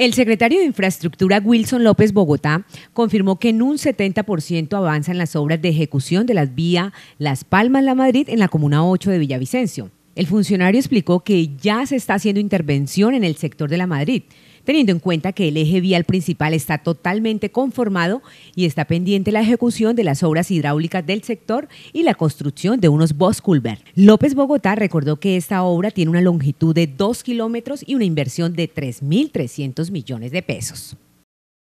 El secretario de Infraestructura Wilson López Bogotá confirmó que en un 70% avanzan las obras de ejecución de las vías Las Palmas La Madrid en la Comuna 8 de Villavicencio. El funcionario explicó que ya se está haciendo intervención en el sector de La Madrid, teniendo en cuenta que el eje vial principal está totalmente conformado y está pendiente la ejecución de las obras hidráulicas del sector y la construcción de unos bus culver. López Bogotá recordó que esta obra tiene una longitud de 2 kilómetros y una inversión de 3.300 millones de pesos.